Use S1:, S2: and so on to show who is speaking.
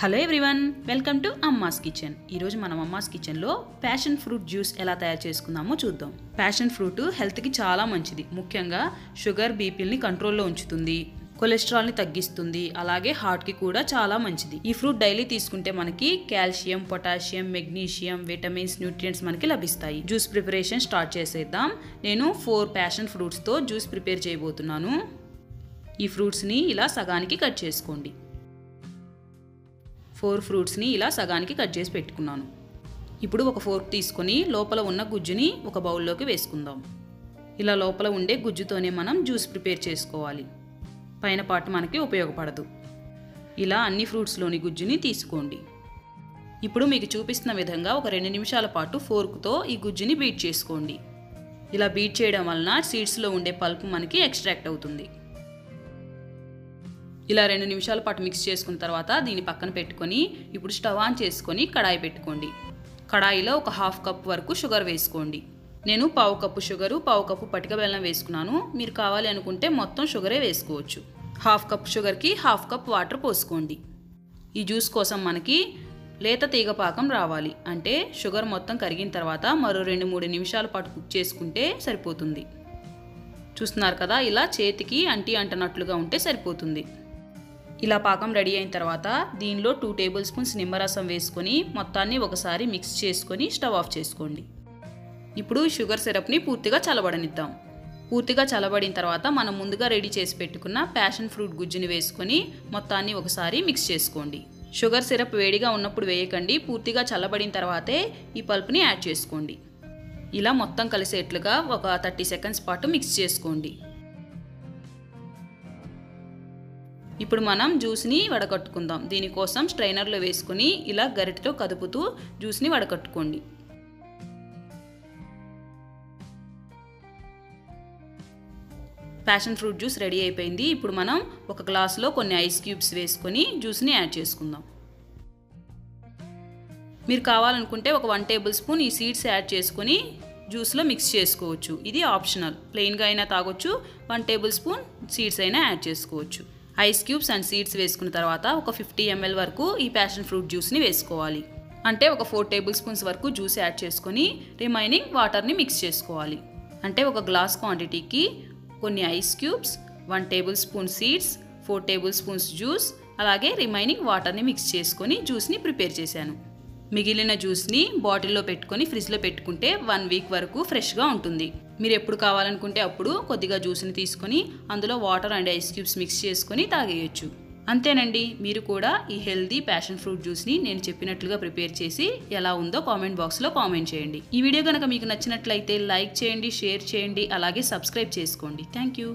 S1: Hello everyone welcome to Amma's kitchen. ఈరోజు మనం అమ్మాస్ కిచెన్లో ప్యాషన్ ఫ్రూట్ జ్యూస్ ఎలా తయారు చేసుకుందామో చూద్దాం. ప్యాషన్ ఫ్రూట్ హెల్త్కి చాలా మంచిది. ముఖ్యంగా షుగర్ బీపీల్ని కంట్రోల్లో ఉంచుతుంది. కొలెస్ట్రాల్ని తగ్గిస్తుంది. అలాగే హార్ట్కి కూడా చాలా మంచిది. ఈ ఫ్రూట్ డైలీ తీసుకుంటే మనకి calcium potassium magnesium vitamins nutrients మనకి లభిస్తాయి. జ్యూస్ ప్రిపరేషన్ స్టార్ట్ చేసేద్దాం. నేను ఫోర్ ప్యాషన్ ఫ్రూట్స్తో జ్యూస్ ప్రిపేర్ చేయబోతున్నాను. ఈ ఫ్రూట్స్ని ఇలా సగానికి కట్ చేసుకోండి. ఫోర్ ఫ్రూట్స్ని ఇలా సగానికి కట్ చేసి పెట్టుకున్నాను. ఇప్పుడు ఒక ఫోర్క్ తీసుకొని లోపల ఉన్న గుజ్జుని ఒక బౌల్లోకి వేసుకుందాం. ఇలా లోపల ఉండే గుజ్జుతోనే మనం జ్యూస్ ప్రిపేర్ చేసుకోవాలి. పైన పాటు మనకి ఉపయోగపడదు. ఇలా అన్ని ఫ్రూట్స్లోని గుజ్జుని తీసుకోండి. ఇప్పుడు మీకు చూపిస్తున్న విధంగా ఒక రెండు నిమిషాల పాటు ఫోర్క్తో ఈ గుజ్జుని బీట్ చేసుకోండి. ఇలా బీట్ చేయడం వలన సీడ్స్లో ఉండే పల్ప్ మనకి ఎక్స్ట్రాక్ట్ అవుతుంది. ఇలా రెండు నిమిషాల పాటు మిక్స్ చేసుకున్న తర్వాత దీన్ని పక్కన పెట్టుకొని ఇప్పుడు స్టవ్ ఆన్ చేసుకొని కడాయి పెట్టుకోండి. కడాయిలో ఒక హాఫ్ కప్ వరకు షుగర్ వేసుకోండి. నేను పావు కప్పు షుగరు పావు కప్పు పటిక బెల్లం వేసుకున్నాను. మీరు కావాలి అనుకుంటే మొత్తం షుగరే వేసుకోవచ్చు. హాఫ్ కప్ షుగర్కి హాఫ్ కప్ వాటర్ పోసుకోండి. ఈ జ్యూస్ కోసం మనకి లేత తీగ పాకం రావాలి. అంటే షుగర్ మొత్తం కరిగిన తర్వాత మరో రెండు మూడు నిమిషాల పాటు కుక్ చేసుకుంటే సరిపోతుంది. చూస్తున్నారు కదా ఇలా చేతికి అంటి అంటనట్లుగా ఉంటే సరిపోతుంది. ఇలా పాకం రెడీ అయిన తర్వాత దీనిలో టూ టేబుల్ స్పూన్స్ నిమ్మరసం వేసుకొని మొత్తాన్ని ఒకసారి మిక్స్ చేసుకొని స్టవ్ ఆఫ్ చేసుకోండి. ఇప్పుడు షుగర్ సిరప్ని పూర్తిగా చల్లబడనిద్దాం. పూర్తిగా చల్లబడిన తర్వాత మనం ముందుగా రెడీ చేసి పెట్టుకున్న ప్యాషన్ ఫ్రూట్ గుజ్జుని వేసుకొని మొత్తాన్ని ఒకసారి మిక్స్ చేసుకోండి. షుగర్ సిరప్ వేడిగా ఉన్నప్పుడు వేయకండి పూర్తిగా చల్లబడిన తర్వాతే ఈ పల్ప్ని యాడ్ చేసుకోండి. ఇలా మొత్తం కలిసేట్లుగా ఒక థర్టీ సెకండ్స్ పాటు మిక్స్ చేసుకోండి. ఇప్పుడు మనం జ్యూస్ని వడకట్టుకుందాం. దీనికోసం స్ట్రైనర్లో వేసుకుని ఇలా గరిటతో కదుపుతూ జ్యూస్ని వడకట్టుకోండి. ప్యాషన్ ఫ్రూట్ జ్యూస్ రెడీ అయిపోయింది. ఇప్పుడు మనం ఒక గ్లాస్లో కొన్ని ఐస్ క్యూబ్స్ వేసుకొని జ్యూస్ని యాడ్ చేసుకుందాం. మీరు కావాలనుకుంటే ఒక వన్ టేబుల్ స్పూన్ ఈ సీడ్స్ యాడ్ చేసుకొని జ్యూస్లో మిక్స్ చేసుకోవచ్చు. ఇది ఆప్షనల్. ప్లెయిన్గా అయినా తాగొచ్చు. వన్ టేబుల్ స్పూన్ సీడ్స్ అయినా యాడ్ చేసుకోవచ్చు. ఐస్ క్యూబ్స్ అండ్ సీడ్స్ వేసుకున్న తర్వాత ఒక ఫిఫ్టీ ఎంఎల్ వరకు ఈ ప్యాషన్ ఫ్రూట్ జ్యూస్ని వేసుకోవాలి. అంటే ఒక ఫోర్ టేబుల్ స్పూన్స్ వరకు జ్యూస్ యాడ్ చేసుకొని రిమైనింగ్ వాటర్ని మిక్స్ చేసుకోవాలి. అంటే ఒక గ్లాస్ క్వాంటిటీకి కొన్ని ice cubes one tablespoon seeds four tablespoons juice అలాగే రిమైనింగ్ వాటర్ని మిక్స్ చేసుకొని జ్యూస్ని ప్రిపేర్ చేశాను. మిగిలిన జ్యూస్ని బాటిల్లో పెట్టుకొని ఫ్రిడ్జ్లో పెట్టుకుంటే వన్ వీక్ వరకు ఫ్రెష్గా ఉంటుంది. మీరు ఎప్పుడు కావాలనుకుంటే అప్పుడు కొద్దిగా జ్యూస్ని తీసుకొని అందులో water and ice cubes mix చేసుకొని తాగేయచ్చు. అంతేనండి మీరు కూడా ఈ హెల్దీ ప్యాషన్ ఫ్రూట్ జ్యూస్ని నేను చెప్పినట్లుగా ప్రిపేర్ చేసి ఎలా ఉందో కామెంట్ బాక్స్లో కామెంట్ చేయండి. ఈ వీడియో కనుక మీకు నచ్చినట్లయితే లైక్ చేయండి షేర్ చేయండి అలాగే సబ్స్క్రైబ్ చేసుకోండి. Thank you.